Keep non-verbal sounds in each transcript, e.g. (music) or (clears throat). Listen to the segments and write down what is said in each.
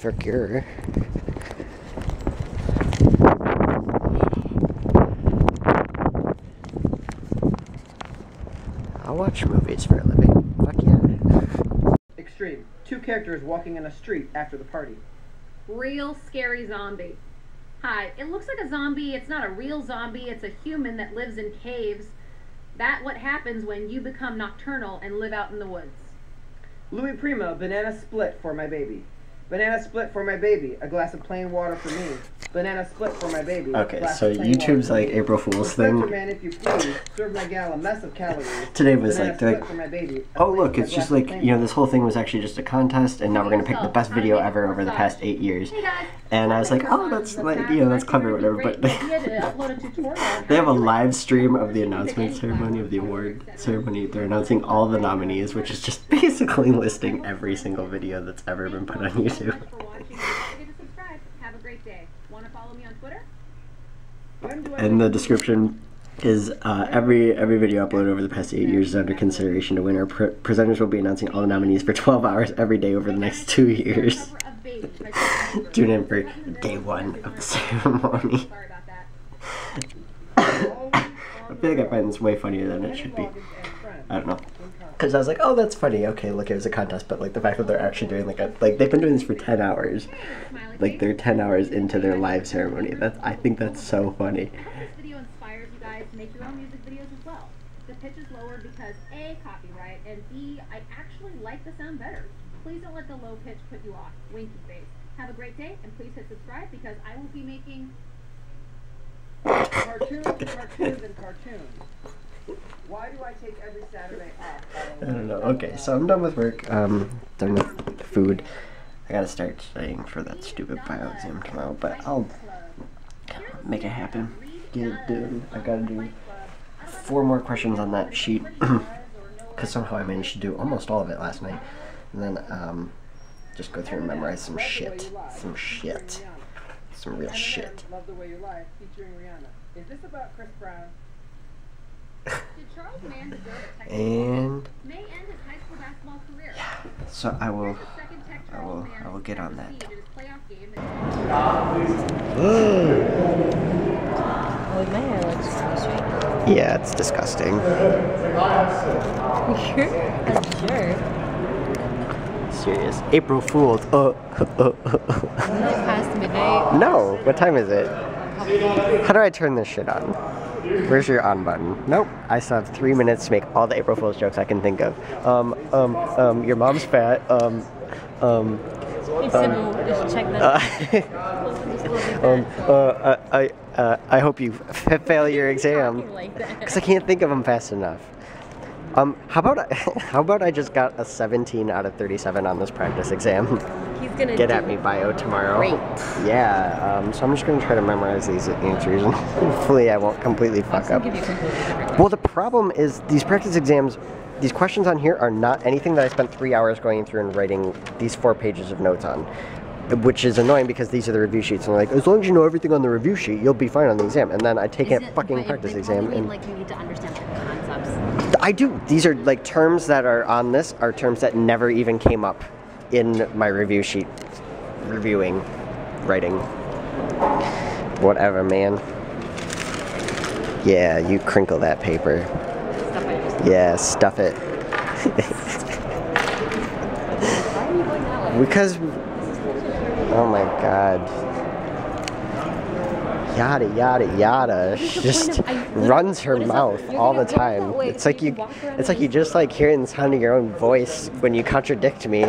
For sure. I'll watch movies for a living. Fuck yeah. Extreme. Two characters walking in a street after the party. Real scary zombie. Hi, it looks like a zombie. It's not a real zombie. It's a human that lives in caves. That what happens when you become nocturnal and live out in the woods. Louis Prima, banana split for my baby. Banana split for my baby. A glass of plain water for me. Banana split for my baby. Okay, Glass so YouTube's water like. April Fool's thing. Man, please, serve my gal a mess of calories. Today was Banana like, like, for my baby. Oh look, it's just like, you know, this whole thing was actually just a contest, and now we're gonna pick the best video ever over the past eight years. And I was like, oh, that's like, you know, that's clever, whatever. But they (laughs) they have a live stream of the announcement ceremony of the award ceremony. They're announcing all the nominees, which is just (laughs) basically listing every single video that's ever been put on YouTube. Have a great day. Want to follow me on Twitter? When do I And the description is uh, every every video uploaded over the past eight years is under consideration to win. Our pre- presenters will be announcing all the nominees for (laughs) 12 hours every day over the next two years. (laughs) Tune in for day one of the ceremony. Sorry about that. (laughs) I feel like I find this way funnier than it should be. I don't know. Because I was like, oh, that's funny. Okay, look, it was a contest, but like the fact that they're actually doing like a like they've been doing this for ten hours, like they're ten hours into their live ceremony. That's I think that's so funny. This video inspires you guys to make your own music videos as well. The pitch is lower because A, copyright, and B, I actually like the sound better. Please don't let the low pitch put you off. Winky face. Have a great day, and please hit subscribe because I will be making Cartoons, cartoons, and cartoons. Why do I take every Saturday off? I don't know. Okay, so I'm done with work. Um, done with food. I gotta start studying for that stupid bio exam tomorrow, but I'll make it happen. Get it done. I gotta do four more questions on that sheet (clears throat) because somehow I managed to do almost all of it last night, and then um, just go through and memorize some shit, some shit, some real shit. Love the way you lie, featuring Rihanna. Is this about Chris Brown? (laughs) And May end his high school basketball career. so I will. Here's the second tech I will- I will get on that. received in his playoff game that- Oh, my hair looks so straight. Yeah, it's disgusting. (laughs) I'm sure. Serious. April Fools. Uh, uh, uh, Isn't it past midnight? no. What time is it? How do I turn this shit on? Where's your on button? Nope. I still have three minutes to make all the April Fool's jokes I can think of. Um, um, um, your mom's fat. Um, um, It's simple. Just check that. (laughs) uh, um, uh, I, uh, I hope you f- (laughs) fail your exam. Because I can't think of them fast enough. Um, how about I, (laughs) how about I just got a 17 out of 37 on this practice exam? He's gonna Get at me bio tomorrow. Great. Yeah. Um, so I'm just gonna try to memorize these answers, and (laughs) hopefully I won't completely fuck up. completely. Well, the problem is these practice exams. These questions on here are not anything that I spent three hours going through and writing these four pages of notes on, which is annoying because these are the review sheets. And like, as long as you know everything on the review sheet, you'll be fine on the exam. And then I take a fucking practice exam, and like you need to understand the concepts. I do. These are like terms that are on this are terms that never even came up in my review sheet, reviewing, writing. Whatever, man. Yeah, you crinkle that paper. Stuff Yeah, stuff it. Why are you going that way? because, oh my god. Yada yada yada. She just of- I- runs her is that? mouth all the time. It's like you you, can walk around it's like you just like hearing the sound of your own voice when you contradict me.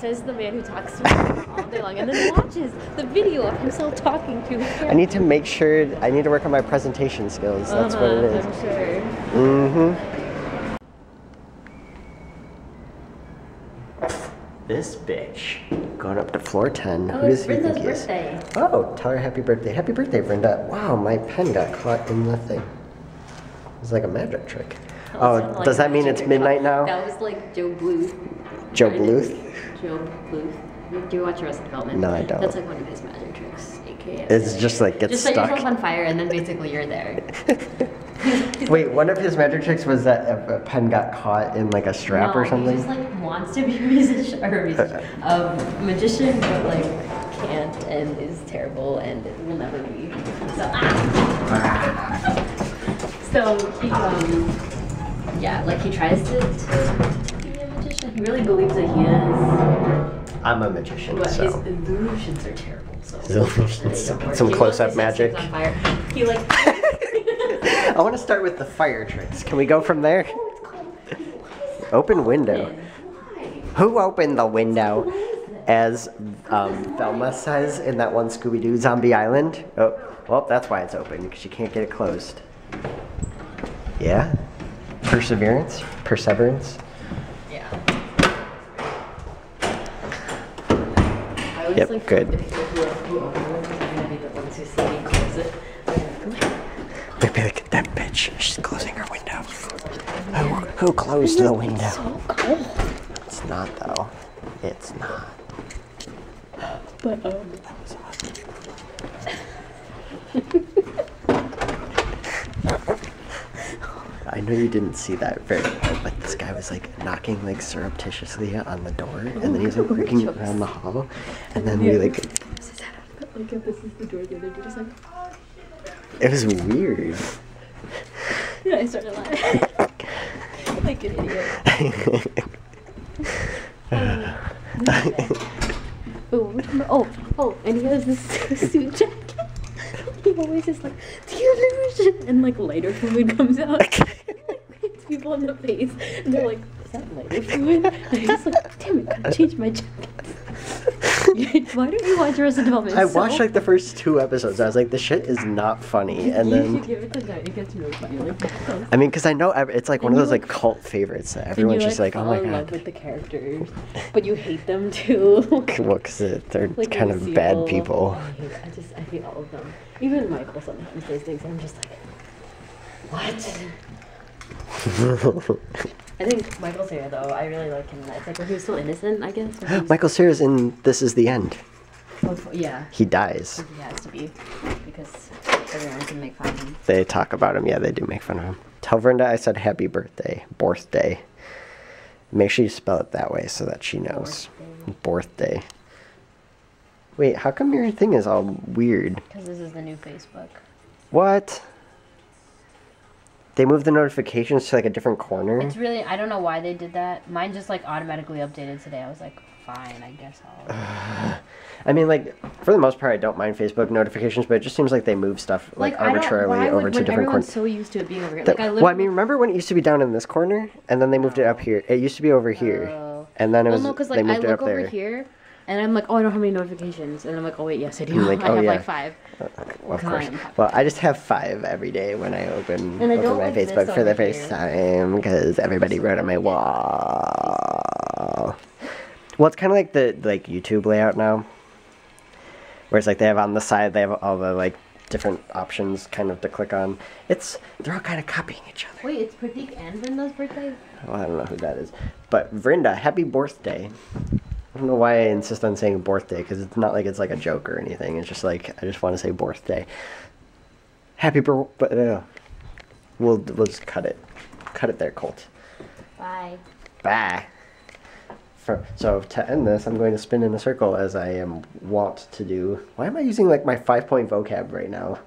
Says the man who talks to himself all day long and then watches the video of himself talking to his I need to make sure. I need to work on my presentation skills. That's what it is. I'm sure. Mm-hmm. This bitch going up to floor ten. Oh, Who does he think he is? birthday. Oh, tell her happy birthday. Happy birthday, Brenda. Wow, my pen got caught in the thing. It's like a magic trick. Oh, like does that mean it's midnight now? That was like Gob Bluth. Gob Bluth? Gob Bluth. Do you watch Arrested Development? No, I don't. That's like one of his magic tricks, aka. It's just like gets Just set yourself on fire and then basically you're there. (laughs) (laughs) Wait, one of his magic tricks was that a, a pen got caught in like a strap no, or something. He just like wants to be a musician or a musician, (laughs) um, magician, but like can't and is terrible and will never be. So ah. so he um yeah, like he tries to, to be a magician. He really believes that he is, I'm a magician, but his so. illusions are terrible. So His illusions, they don't work. some close-up magic. things on fire. He like. (laughs) (laughs) I want to start with the fire tricks. Can we go from there? Open window. Who opened the window? As um, Velma says in that one Scooby Doo Zombie Island. Oh, well, that's why it's open because you can't get it closed. Yeah? Perseverance? Perseverance? Yeah. I always Yep, like good. The people who, who open rooms are gonna be the ones who see me close it. They're gonna come Maybe look at that bitch. She's closing her window. Who, who closed the window? so cold. It's not, though. It's not. But um, I know you didn't see that very well, but this guy was like knocking like surreptitiously on the door, and then he was like working oh around the hall, and then we like, like if this is the door, the other door is like, it was weird. (laughs) yeah, I started laughing (laughs) like an idiot. (laughs) Oh, what were we talking about? oh, oh, and he has this suit jacket. He always is like the illusion, and like lighter fluid comes out. Like, people in the face, and they're like, "Is that lighter fluid?" And I'm just like, "Damn it, gotta change my jacket." (laughs) Why don't you watch Arrested Development? I so watched like the first two episodes. I was like, this shit is not funny, and you then. should give it to. It gets really funny. Like, I mean, because I know it's like one of those like like, cult favorites that everyone's you, just like, oh fall my in love god. with the characters, but you hate them too. (laughs) Well, because they're like kind of bad people. Oh, I, hate, I just I hate all of them. Even Michael sometimes says things. I'm just like, what? (laughs) I think Michael Cera though. I really like him. It's like when he was still innocent, I guess. when he was- Michael Cera's in This Is the End. Oh, before- yeah, He dies. he has to be because everyone can make fun of him. They talk about him. Yeah, they do make fun of him. Tell Vrinda I said happy birthday. Birthday. Make sure you spell it that way so that she knows. Birthday. Wait, how come your thing is all weird? Because this is the new Facebook. What? They moved the notifications to like a different corner? It's really I don't know why they did that. Mine just like automatically updated today. I was like, fine, I guess I'll. (sighs) I mean, like, for the most part, I don't mind Facebook notifications, but it just seems like they move stuff like, I don't- arbitrarily why over would, to different corners. so used to it being over here. Like I well, I mean, remember when it used to be down in this corner, and then they moved it up here. It used to be over here, Oh. and then it Well, was no, because they like I look over there. here, and I'm like, oh, I don't have any notifications, and I'm like, oh wait, yes, I do. Like, (laughs) I oh, have yeah. like five. Of course. I am happy. Well, I just have five every day when I open, And I open don't my like Facebook for the first here. time because everybody wrote on my wall. Well, it's kind of like the like YouTube layout now, where it's like they have on the side they have all the like different options kind of to click on. It's they're all kind of copying each other. Wait, it's Pratik and Vrinda's birthday. Well, I don't know who that is, but Vrinda, happy birthday. I don't know why I insist on saying birthday because it's not like it's like a joke or anything. It's just like I just want to say birthday. Happy birthday. Uh, we'll we'll just cut it, cut it there, Colt. Bye. Bye. For, so to end this, I'm going to spin in a circle as I am wont to do. Why am I using like my five point vocab right now?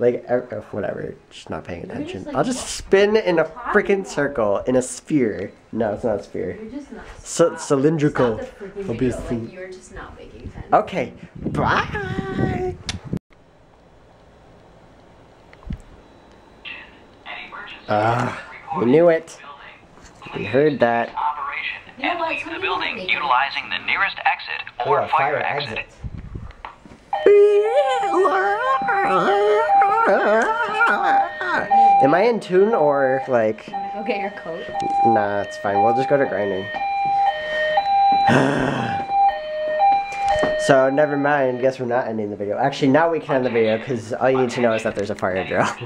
Like er, uh, whatever, just not paying attention. like, I'll just spin in a talking freaking circle in a sphere. No, it's not a sphere. You're just not. So, cylindrical. Stop the freaking I'll be a video. Like you're just not making sense. Okay, bye. Ah, we knew it. We heard that. You know and what, leave something the building utilizing the nearest exit or Oh, fire, exit. Am I in tune or like? Go get your coat. Nah, it's fine. We'll just go to grinding. (sighs) (laughs) so never mind. Guess we're not ending the video. Actually, now we can end the video because all you need to know is that there's a fire drill. (laughs)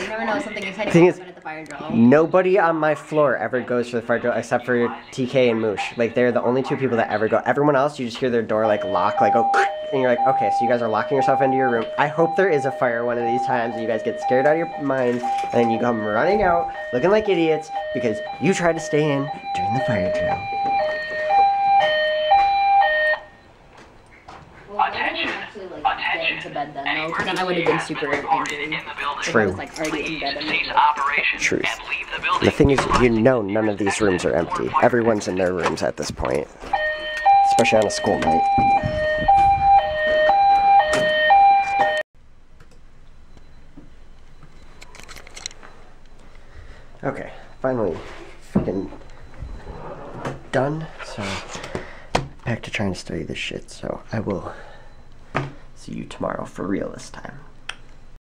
You never know something exciting Thing is- at the fire drill. Nobody on my floor ever goes for the fire drill except for TK and Moosh. Like they're the only two people that ever go. Everyone else, you just hear their door like lock, like go, and you're like, okay, so you guys are locking yourself into your room. I hope there is a fire one of these times and you guys get scared out of your minds and then you come running out looking like idiots because you tried to stay in during the fire drill. Well, I Attention, didn't actually like get attention. into bed then because then I would have been super reported angry. in the building. If I True. was like already in bed and cease like, operations Truth. and leave the building. The thing is, you know none of these rooms are empty. Everyone's in their rooms at this point. Especially on a school night. Okay, finally freaking done. So back to trying to study this shit. So I will see you tomorrow for real this time.